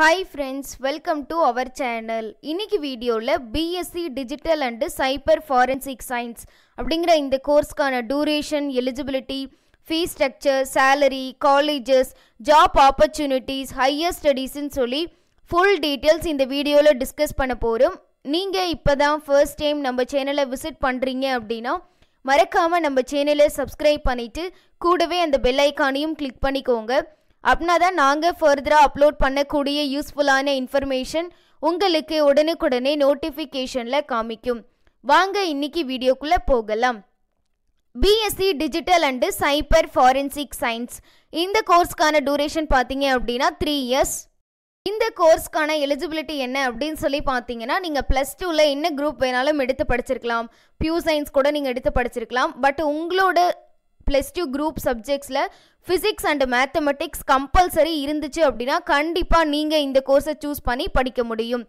hi friends welcome to our channel இன்னைக்கு வீடியோவில் BSc digital and cyber forensic science அப்படிங்கிற இந்த கோர்ஸ்க்கான duration eligibility fees structure salary colleges job opportunities higher ஸ்டடீஸ்ன்னு சொல்லி full details இந்த வீடியோவில் discuss பண்ண போகிறோம் நீங்கள் இப்போ தான் ஃபர்ஸ்ட் டைம் நம்ம சேனலை விசிட் பண்ணுறீங்க அப்படின்னா மறக்காமல் நம்ம சேனலை சப்ஸ்கிரைப் பண்ணிவிட்டு கூடவே அந்த பெல் ஐக்கானையும் கிளிக் பண்ணிக்கோங்க அப்படின்னா தான் நாங்கள் ஃபர்தராக அப்லோட் பண்ணக்கூடிய யூஸ்ஃபுல்லான இன்ஃபர்மேஷன் உங்களுக்கு உடனுக்குடனே நோட்டிஃபிகேஷனில் காமிக்கும் வாங்க இன்னைக்கு வீடியோக்குள்ளே போகலாம் BSc digital and cyber forensic science இந்த கோர்ஸ்க்கான டூரேஷன் பார்த்தீங்க அப்படின்னா த்ரீ இயர்ஸ் இந்த கோர்ஸ்க்கான எலிஜிபிலிட்டி என்ன அப்படின்னு சொல்லி பார்த்தீங்கன்னா நீங்கள் ப்ளஸ் டூவில் என்ன குரூப் வேணாலும் எடுத்து படிச்சிருக்கலாம் பியூ சயின்ஸ் கூட நீங்கள் எடுத்து படிச்சிருக்கலாம் பட் உங்களோட ப்ளஸ் டூ குரூப் சப்ஜெக்ட்ஸில் ஃபிசிக்ஸ் அண்ட் மேத்தமெட்டிக்ஸ் கம்பல்சரி இருந்துச்சு அப்படின்னா கண்டிப்பாக நீங்கள் இந்த கோர்ஸை சூஸ் பண்ணி படிக்க முடியும்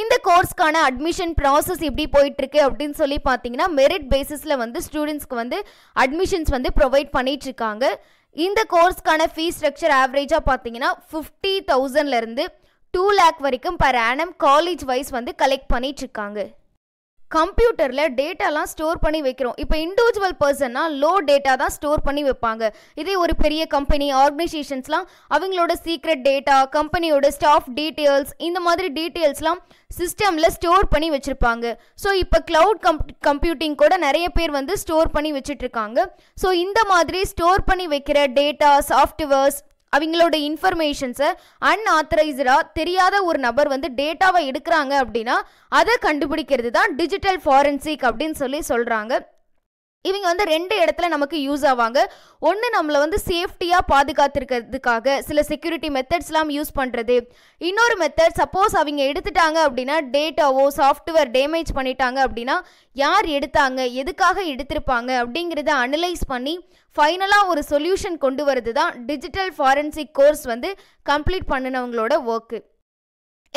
இந்த கோர்ஸ்க்கான அட்மிஷன் ப்ராசஸ் எப்படி போயிட்டுருக்கு அப்படின்னு சொல்லி பார்த்தீங்கன்னா மெரிட் பேசிஸில் வந்து ஸ்டூடெண்ட்ஸ்க்கு வந்து அட்மிஷன்ஸ் வந்து ப்ரொவைட் பண்ணிகிட்ருக்காங்க இந்த கோர்ஸ்க்கான ஃபீஸ் ஸ்ட்ரக்சர் ஆவரேஜாக பார்த்தீங்கன்னா ஃபிஃப்டி தௌசண்ட்லேருந்து டூ லேக் வரைக்கும் பர் ஆனம் காலேஜ் வைஸ் வந்து கலெக்ட் பண்ணிகிட்ருக்காங்க கம்ப்யூட்டரில் டேட்டாலாம் ஸ்டோர் பண்ணி வைக்கிறோம் இப்போ இண்டிவிஜுவல் பர்சன்னா லோ டேட்டா தான் ஸ்டோர் பண்ணி வைப்பாங்க இதே ஒரு பெரிய கம்பெனி ஆர்கனைசேஷன்ஸ்லாம் அவங்களோட சீக்ரெட் டேட்டா கம்பெனியோட ஸ்டாஃப் டீட்டெயில்ஸ் இந்த மாதிரி டீட்டெயில்ஸ்லாம் சிஸ்டமில் ஸ்டோர் பண்ணி வச்சுருப்பாங்க ஸோ இப்போ க்ளவுட் கம்ப் கம்ப்யூட்டிங் கூட நிறைய பேர் வந்து ஸ்டோர் பண்ணி வச்சுட்ருக்காங்க ஸோ இந்த மாதிரி ஸ்டோர் பண்ணி வைக்கிற டேட்டா சாஃப்ட்வேர்ஸ் அவங்களோட இன்ஃபர்மேஷன்ஸை அன்ஆத்தரைஸ்டாக தெரியாத ஒரு நபர் வந்து டேட்டாவை எடுக்கிறாங்க அப்படின்னா அதை கண்டுபிடிக்கிறது தான் டிஜிட்டல் ஃபாரன்சிக் அப்படின்னு சொல்லி சொல்கிறாங்க இவங்க வந்து ரெண்டு இடத்துல நமக்கு யூஸ் ஆவாங்க ஒன்று நம்மளை வந்து சேஃப்டியாக பாதுகாத்துருக்கிறதுக்காக சில செக்யூரிட்டி மெத்தட்ஸ்லாம் யூஸ் பண்ணுறது இன்னொரு மெத்தட் சப்போஸ் அவங்க எடுத்துட்டாங்க அப்படின்னா டேட்டாவோ சாஃப்ட்வேர் டேமேஜ் பண்ணிட்டாங்க அப்படின்னா யார் எடுத்தாங்க எதுக்காக எடுத்திருப்பாங்க அப்படிங்கிறத அனலைஸ் பண்ணி ஃபைனலாக ஒரு சொல்யூஷன் கொண்டு வரது தான் டிஜிட்டல் ஃபாரன்சிக் கோர்ஸ் வந்து கம்ப்ளீட் பண்ணினவங்களோட ஒர்க்கு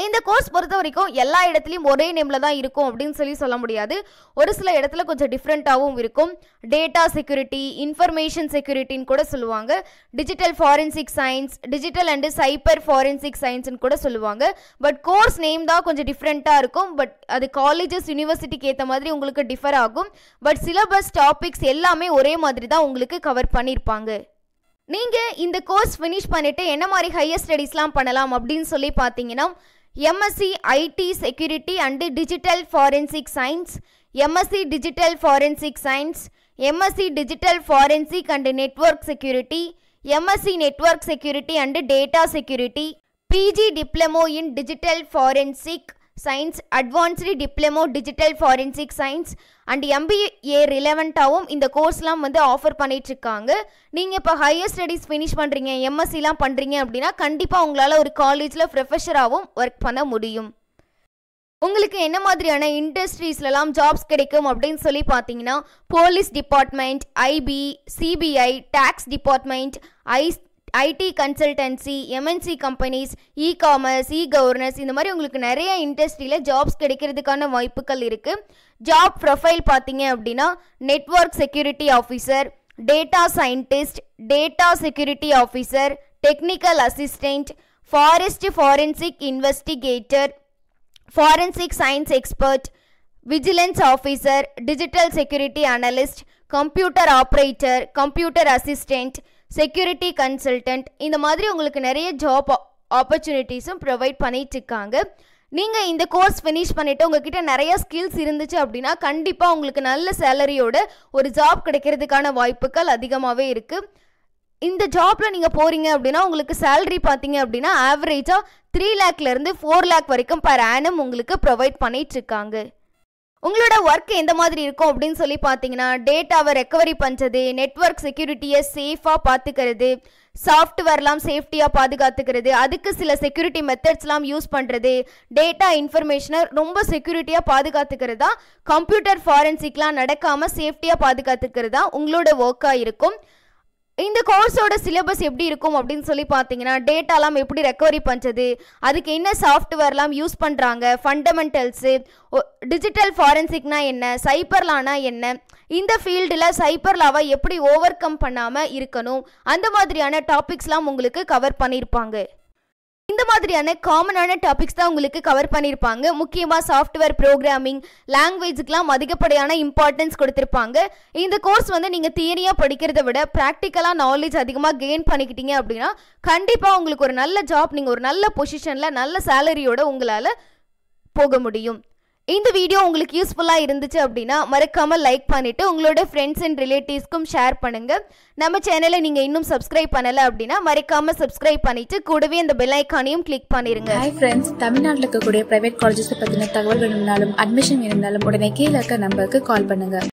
இந்த கோர்ஸ் பொறுத்த வரைக்கும் எல்லா இடத்துலையும் ஒரே நேம்ல தான் இருக்கும் அப்படின்னு சொல்லி சொல்ல முடியாது ஒரு சில இடத்துல கொஞ்சம் டிஃப்ரெண்ட்டாகவும் இருக்கும் டேட்டா செக்யூரிட்டி இன்ஃபர்மேஷன் செக்யூரிட்டின்னு கூட சொல்லுவாங்க digital forensic science digital and cyber forensic சயின்ஸ்னு கூட சொல்லுவாங்க பட் கோர்ஸ் நேம் தான் கொஞ்சம் டிஃப்ரெண்ட்டாக இருக்கும் பட் அது காலேஜஸ் யூனிவர்சிட்டிக்கு ஏற்ற மாதிரி உங்களுக்கு டிஃபர் ஆகும் பட் சிலபஸ் டாபிக்ஸ் எல்லாமே ஒரே மாதிரி தான் உங்களுக்கு கவர் பண்ணியிருப்பாங்க நீங்கள் இந்த கோர்ஸ் ஃபினிஷ் பண்ணிவிட்டு என்ன மாதிரி ஹையர் ஸ்டடீஸ்லாம் பண்ணலாம் அப்படின்னு சொல்லி பார்த்தீங்கன்னா MSc IT Security and Digital Forensic Science, MSc Digital Forensic Science, MSc Digital Forensic and Network Security, MSc Network Security and Data Security, PG Diploma in Digital Forensic, science advanced diploma digital forensic science and MBA ரிலவெண்ட்டாகவும் இந்த கோர்ஸ்லாம் வந்து offer பண்ணிகிட்ருக்காங்க நீங்கள் இப்போ higher studies finish பண்ணுறீங்க எம்எஸ்சிலாம் பண்ணுறீங்க அப்படின்னா கண்டிப்பாக உங்களால் ஒரு காலேஜில் ப்ரொஃபஷராகவும் ஒர்க் பண்ண முடியும் உங்களுக்கு என்ன மாதிரியான இண்டஸ்ட்ரீஸ்லலாம் ஜாப்ஸ் கிடைக்கும் அப்படின்னு சொல்லி பார்த்தீங்கன்னா police department IB CBI tax department I IT consultancy MNC companies e commerce e governance இந்த மாதிரி உங்களுக்கு நிறைய இண்டஸ்ட்ரியில் ஜாப்ஸ் கிடைக்கிறதுக்கான வாய்ப்புகள் இருக்குது ஜாப் ப்ரொஃபைல் பார்த்தீங்க அப்படின்னா network security officer data scientist data security officer technical assistant forest forensic investigator forensic science expert vigilance officer digital security analyst computer operator computer assistant security consultant இந்த மாதிரி உங்களுக்கு நிறைய ஜாப் ஆப்பர்ச்சுனிட்டிஸும் ப்ரொவைட் பண்ணிகிட்ருக்காங்க நீங்கள் இந்த course finish பண்ணிவிட்டு உங்ககிட்ட நிறைய ஸ்கில்ஸ் இருந்துச்சு அப்படின்னா கண்டிப்பாக உங்களுக்கு நல்ல சேலரியோட ஒரு ஜாப் கிடைக்கிறதுக்கான வாய்ப்புகள் அதிகமாகவே இருக்குது இந்த ஜாப்பில் நீங்கள் போகிறீங்க அப்படின்னா உங்களுக்கு சேலரி பார்த்தீங்க அப்படின்னா ஆவரேஜாக த்ரீ லேக்லேருந்து ஃபோர் லேக் வரைக்கும் பர் ஆனம் உங்களுக்கு ப்ரொவைட் பண்ணிகிட்ருக்காங்க உங்களோட ஒர்க் எந்த மாதிரி இருக்கும் அப்படின்னு சொல்லி பார்த்தீங்கன்னா டேட்டாவை ரெக்கவரி பண்ணுறது நெட்ஒர்க் செக்யூரிட்டியை சேஃபாக பார்த்துக்கிறது சாஃப்ட்வேர்லாம் சேஃப்டியாக பாதுகாத்துக்கிறது அதுக்கு சில செக்யூரிட்டி மெத்தட்ஸ்லாம் யூஸ் பண்ணுறது டேட்டா இன்ஃபர்மேஷனை ரொம்ப செக்யூரிட்டியாக பாதுகாத்துக்கிறது தான் கம்ப்யூட்டர் ஃபாரன்சிக்லாம் நடக்காமல் சேஃப்டியாக பாதுகாத்துக்கிறது தான் உங்களோட ஒர்க்காக இருக்கும் இந்த கோர்ஸோட சிலபஸ் எப்படி இருக்கும் அப்படின்னு சொல்லி பார்த்தீங்கன்னா டேட்டாலாம் எப்படி ரெக்கவரி பண்ணுறது அதுக்கு என்ன சாஃப்ட்வேர்லாம் யூஸ் பண்ணுறாங்க ஃபண்டமெண்டல்ஸு டிஜிட்டல் ஃபாரன்சிக்னா என்ன சைப்பர்லானா என்ன இந்த ஃபீல்டில் சைப்பர்லாவை எப்படி ஓவர் கம் பண்ணாமல் இருக்கணும் அந்த மாதிரியான டாபிக்ஸ்லாம் உங்களுக்கு கவர் பண்ணியிருப்பாங்க மாதிரியான காமனான டாபிக்ஸ் தான் உங்களுக்கு கவர் பண்ணியிருப்பாங்க முக்கியமாக சாஃப்ட்வேர் ப்ரோக்ராமிங் லாங்குவேஜுக்கெலாம் அதிகப்படியான இம்பார்ட்டன்ஸ் கொடுத்துருப்பாங்க இந்த கோர்ஸ் வந்து நீங்கள் தியரியாக படிக்கிறத விட ப்ராக்டிக்கலாக நாலேஜ் அதிகமாக கெயின் பண்ணிக்கிட்டீங்க அப்படின்னா கண்டிப்பாக உங்களுக்கு ஒரு நல்ல ஜாப் நீங்கள் ஒரு நல்ல பொசிஷனில் நல்ல சேலரியோடு உங்களால் போக முடியும் இந்த வீடியோ உங்களுக்கு யூஸ்ஃபுல்லாக இருந்துச்சு அப்படின்னா மறக்காமல் லைக் பண்ணிவிட்டு உங்களோட ஃப்ரெண்ட்ஸ் அண்ட் ரிலேட்டிவ்ஸ்க்கும் ஷேர் பண்ணுங்கள் நம்ம சேனலை நீங்கள் இன்னும் சப்ஸ்கிரைப் பண்ணலை அப்படின்னா மறக்காமல் சப்ஸ்கிரைப் பண்ணிவிட்டு கூடவே இந்த பெல் ஐக்கானையும் கிளிக் பண்ணிடுங்க ஹாய் ஃப்ரெண்ட்ஸ் தமிழ்நாட்டில் இருக்கக்கூடிய ப்ரைவேட் காலேஜஸை பற்றின தகவல் வேணும்னாலும் அட்மிஷன் இருந்தாலும் உடனே கீழே இருக்க நம்பருக்கு கால் பண்ணுங்கள்